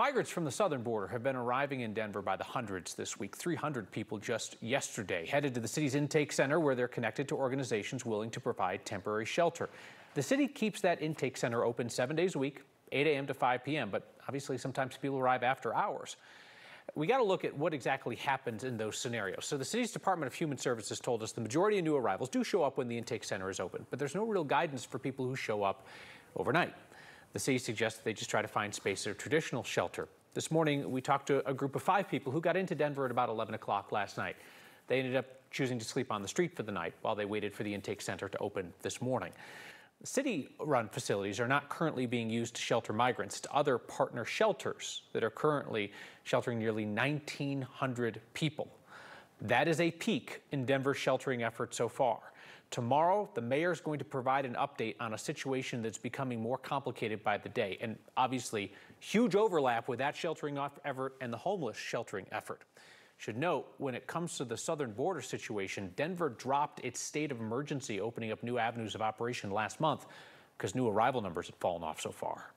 Migrants from the southern border have been arriving in Denver by the hundreds this week. 300 people just yesterday headed to the city's intake center where they're connected to organizations willing to provide temporary shelter. The city keeps that intake center open seven days a week, 8 a.m. to 5 p.m., but obviously sometimes people arrive after hours. We got to look at what exactly happens in those scenarios. So, the city's Department of Human Services told us the majority of new arrivals do show up when the intake center is open, but there's no real guidance for people who show up overnight. The city suggests they just try to find space at a traditional shelter. This morning, we talked to a group of five people who got into Denver at about 11 o'clock last night. They ended up choosing to sleep on the street for the night while they waited for the intake center to open this morning. City run facilities are not currently being used to shelter migrants to other partner shelters that are currently sheltering nearly 1,900 people. That is a peak in Denver's sheltering effort so far. Tomorrow, the mayor is going to provide an update on a situation that's becoming more complicated by the day, and obviously, huge overlap with that sheltering effort and the homeless sheltering effort. Should note, when it comes to the southern border situation, Denver dropped its state of emergency, opening up new avenues of operation last month because new arrival numbers had fallen off so far.